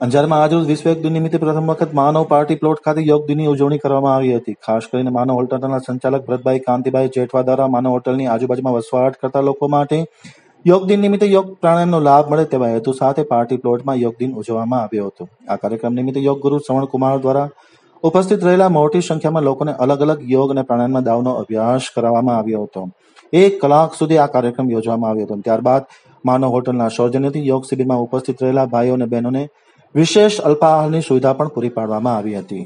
અંજારમાં આજરોજ વિશ્વ યોગ દિન નિમિત્તે પ્રથમ વખત માનવ પાર્ટી પ્લોટ ખાતે યોગ દિનની ઉજવણી કરવામાં આવી હતી. ખાસ કરીને માનવ હોટલના સંચાલક ભરતભાઈ કાંતિભાઈ જેઠવા દ્વારા માનવ હોટલની આજુબાજુમાં વસવાટ કરતા લોકો માટે યોગ દિન નિમિત્તે યોગ પ્રાણાયામનો લાભ મળે તેવા હેતુ સાથે પાર્ટી પ્લોટમાં યોગ દિન ઉજવવામાં આવ્યો હતો. આ કાર્યક્રમ નિમિત્તે યોગ ગુરુ શ્રવણ કુમાર દ્વારા ઉપસ્થિત રહેલા મોટી સંખ્યામાં લોકોને અલગ અલગ યોગ અને પ્રાણાયામના દાવનો અભ્યાસ કરાવવામાં આવ્યો હતો. એક કલાક સુધી આ કાર્યક્રમ યોજવામાં આવ્યો હતો ત્યારબાદ માનવ હોટલના સૌજન્યથી યોગ શિબિરમાં ઉપસ્થિત રહેલા ભાઈઓ અને બહેનોને વિશેષ અલ્પાહારની સુવિધા પણ પૂરી પાડવામાં આવી હતી.